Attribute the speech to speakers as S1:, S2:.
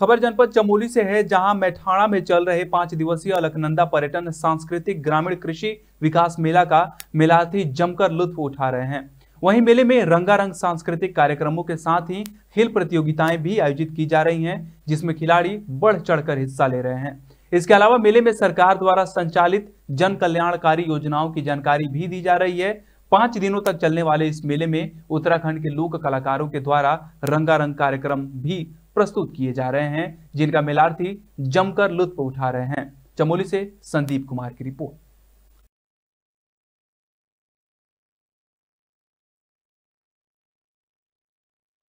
S1: खबर जनपद चमोली से है, जहाँ मैठाणा में चल रहे पाँच दिवसीय अलकनंदा पर्यटन सांस्कृतिक ग्रामीण कृषि विकास मेला का मेलार्थी जमकर लुत्फ उठा रहे हैं। वहीं मेले में रंगारंग सांस्कृतिक कार्यक्रमों के साथ ही खेल प्रतियोगिताएँ भी आयोजित की जा रही हैं, जिसमें खिलाड़ी बढ़ चढ़कर हिस्सा ले रहे हैं। इसके अलावा मेले में सरकार द्वारा संचालित जन कल्याणकारी योजनाओं की जानकारी भी दी जा रही है। पाँच दिनों तक चलने वाले इस मेले में उत्तराखंड के लोक कलाकारों के द्वारा रंगारंग कार्यक्रम भी प्रस्तुत किए जा रहे हैं, जिनका मिलार्थी जमकर लुत्फ उठा रहे हैं। चमोली से संदीप कुमार की रिपोर्ट।